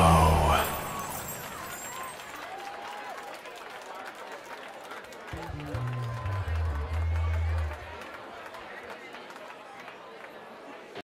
slow.